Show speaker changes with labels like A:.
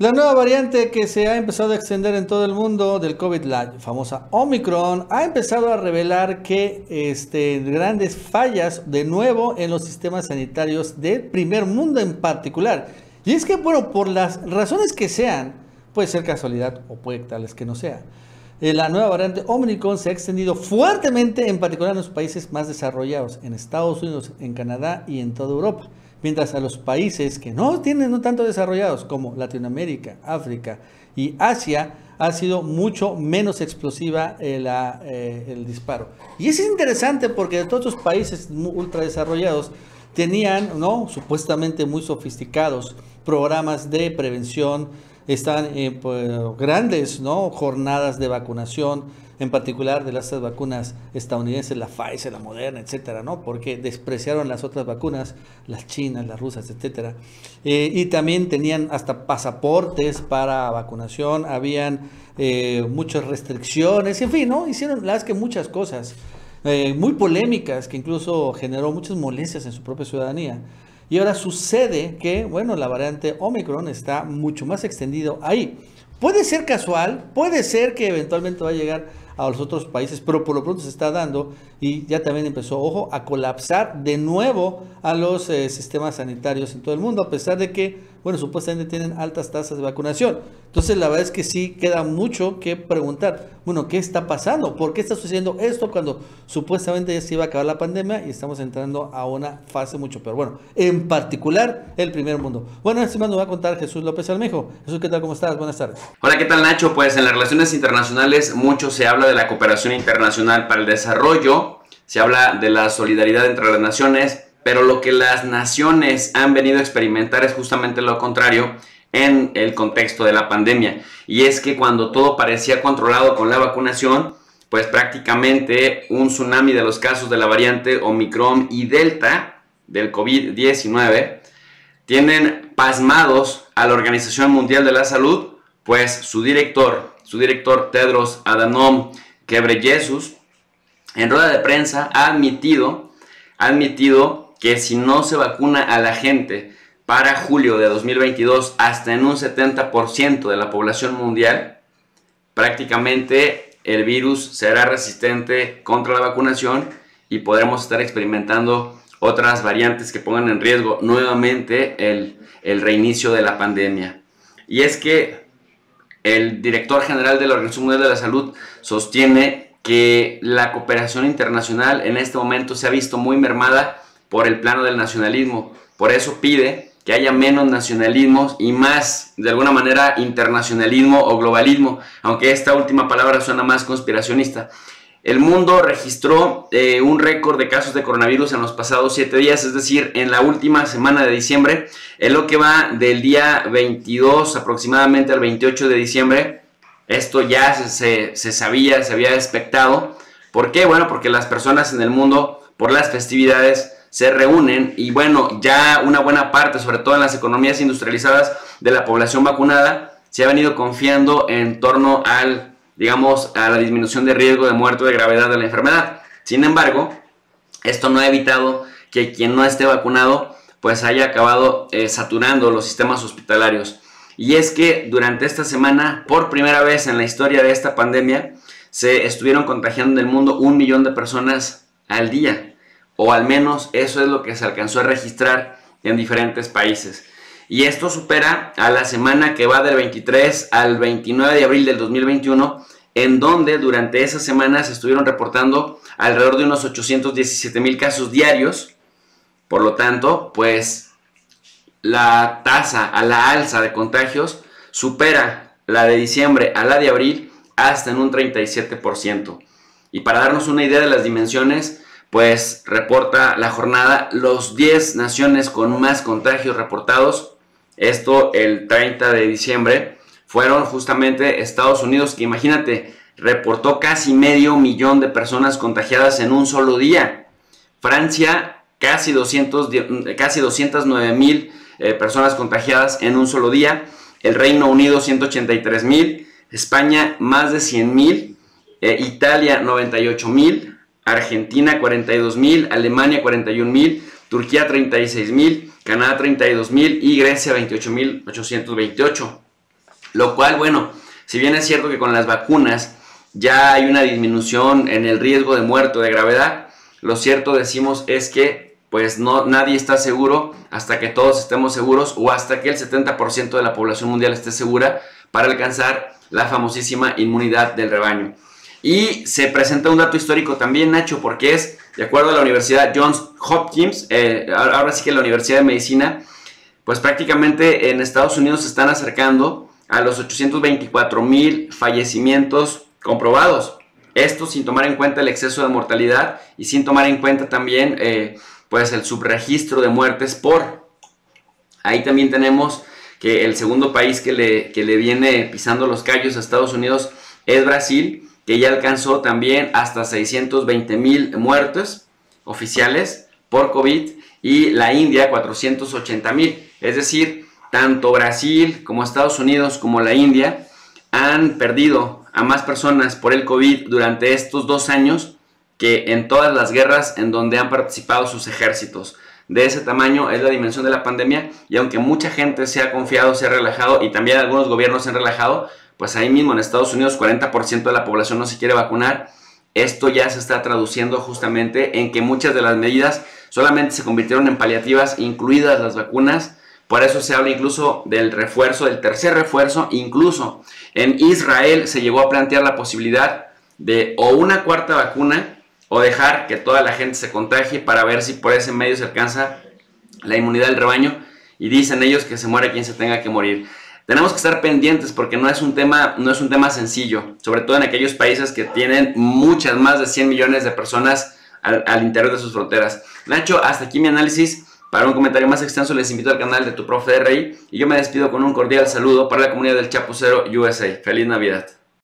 A: La nueva variante que se ha empezado a extender en todo el mundo del COVID, la famosa Omicron, ha empezado a revelar que este, grandes fallas de nuevo en los sistemas sanitarios del primer mundo en particular. Y es que, bueno, por las razones que sean, puede ser casualidad o puede tales que no sea. Eh, la nueva variante Omicron se ha extendido fuertemente, en particular en los países más desarrollados, en Estados Unidos, en Canadá y en toda Europa mientras a los países que no tienen no tanto desarrollados como Latinoamérica, África y Asia ha sido mucho menos explosiva el, eh, el disparo. Y es interesante porque de todos los países ultra desarrollados tenían, ¿no? supuestamente muy sofisticados programas de prevención, están eh, pues, grandes ¿no? jornadas de vacunación, en particular de las vacunas estadounidenses, la Pfizer, la Moderna, etcétera, ¿no? Porque despreciaron las otras vacunas, las chinas, las rusas, etcétera. Eh, y también tenían hasta pasaportes para vacunación, habían eh, muchas restricciones, en fin, ¿no? Hicieron las que muchas cosas eh, muy polémicas que incluso generó muchas molestias en su propia ciudadanía. Y ahora sucede que, bueno, la variante Omicron está mucho más extendido ahí. Puede ser casual, puede ser que eventualmente va a llegar a los otros países, pero por lo pronto se está dando y ya también empezó, ojo, a colapsar de nuevo a los eh, sistemas sanitarios en todo el mundo, a pesar de que, bueno, supuestamente tienen altas tasas de vacunación. Entonces, la verdad es que sí queda mucho que preguntar, bueno, ¿qué está pasando? ¿Por qué está sucediendo esto cuando supuestamente ya se iba a acabar la pandemia y estamos entrando a una fase mucho peor? Bueno, en particular el primer mundo. Bueno, encima nos va a contar Jesús López Almejo. Jesús, ¿qué tal? ¿Cómo estás? Buenas tardes.
B: Hola, ¿qué tal Nacho? Pues en las relaciones internacionales mucho se habla de la cooperación internacional para el desarrollo, se habla de la solidaridad entre las naciones, pero lo que las naciones han venido a experimentar es justamente lo contrario en el contexto de la pandemia. Y es que cuando todo parecía controlado con la vacunación, pues prácticamente un tsunami de los casos de la variante Omicron y Delta del COVID-19 tienen pasmados a la Organización Mundial de la Salud, pues su director, su director Tedros Adhanom Ghebreyesus, en rueda de prensa ha admitido, ha admitido que si no se vacuna a la gente para julio de 2022 hasta en un 70% de la población mundial, prácticamente el virus será resistente contra la vacunación y podremos estar experimentando otras variantes que pongan en riesgo nuevamente el, el reinicio de la pandemia. Y es que el director general de la Organización Mundial de la Salud sostiene que la cooperación internacional en este momento se ha visto muy mermada por el plano del nacionalismo. Por eso pide que haya menos nacionalismos y más, de alguna manera, internacionalismo o globalismo, aunque esta última palabra suena más conspiracionista. El mundo registró eh, un récord de casos de coronavirus en los pasados 7 días, es decir, en la última semana de diciembre, en lo que va del día 22 aproximadamente al 28 de diciembre. Esto ya se sabía, se había expectado. ¿Por qué? Bueno, porque las personas en el mundo, por las festividades, se reúnen y bueno, ya una buena parte, sobre todo en las economías industrializadas de la población vacunada, se ha venido confiando en torno al, digamos, a la disminución de riesgo de muerte o de gravedad de la enfermedad. Sin embargo, esto no ha evitado que quien no esté vacunado pues haya acabado eh, saturando los sistemas hospitalarios. Y es que durante esta semana, por primera vez en la historia de esta pandemia, se estuvieron contagiando en el mundo un millón de personas al día o al menos eso es lo que se alcanzó a registrar en diferentes países. Y esto supera a la semana que va del 23 al 29 de abril del 2021, en donde durante esa semana se estuvieron reportando alrededor de unos 817 mil casos diarios. Por lo tanto, pues la tasa a la alza de contagios supera la de diciembre a la de abril hasta en un 37%. Y para darnos una idea de las dimensiones, pues reporta la jornada los 10 naciones con más contagios reportados. Esto el 30 de diciembre. Fueron justamente Estados Unidos, que imagínate, reportó casi medio millón de personas contagiadas en un solo día. Francia, casi, 200, casi 209 mil eh, personas contagiadas en un solo día. El Reino Unido, 183 mil. España, más de 100 mil. Eh, Italia, 98 mil. Argentina 42 mil, Alemania 41 mil, Turquía 36 mil, Canadá 32 mil y Grecia 28 mil 828. Lo cual, bueno, si bien es cierto que con las vacunas ya hay una disminución en el riesgo de muerte o de gravedad, lo cierto decimos es que pues no, nadie está seguro hasta que todos estemos seguros o hasta que el 70% de la población mundial esté segura para alcanzar la famosísima inmunidad del rebaño. Y se presenta un dato histórico también, Nacho, porque es, de acuerdo a la Universidad Johns Hopkins, eh, ahora sí que la Universidad de Medicina, pues prácticamente en Estados Unidos se están acercando a los 824 mil fallecimientos comprobados. Esto sin tomar en cuenta el exceso de mortalidad y sin tomar en cuenta también eh, pues el subregistro de muertes por. Ahí también tenemos que el segundo país que le, que le viene pisando los callos a Estados Unidos es Brasil, que ya alcanzó también hasta 620 mil muertes oficiales por COVID y la India 480 mil. Es decir, tanto Brasil como Estados Unidos como la India han perdido a más personas por el COVID durante estos dos años que en todas las guerras en donde han participado sus ejércitos. De ese tamaño es la dimensión de la pandemia y aunque mucha gente se ha confiado, se ha relajado y también algunos gobiernos se han relajado, pues ahí mismo en Estados Unidos 40% de la población no se quiere vacunar. Esto ya se está traduciendo justamente en que muchas de las medidas solamente se convirtieron en paliativas, incluidas las vacunas, por eso se habla incluso del refuerzo, del tercer refuerzo. Incluso en Israel se llegó a plantear la posibilidad de o una cuarta vacuna o dejar que toda la gente se contagie para ver si por ese medio se alcanza la inmunidad del rebaño. Y dicen ellos que se muere quien se tenga que morir. Tenemos que estar pendientes porque no es un tema, no es un tema sencillo, sobre todo en aquellos países que tienen muchas más de 100 millones de personas al, al interior de sus fronteras. Nacho, hasta aquí mi análisis. Para un comentario más extenso les invito al canal de tu profe RI y yo me despido con un cordial saludo para la comunidad del Chapucero USA. Feliz Navidad.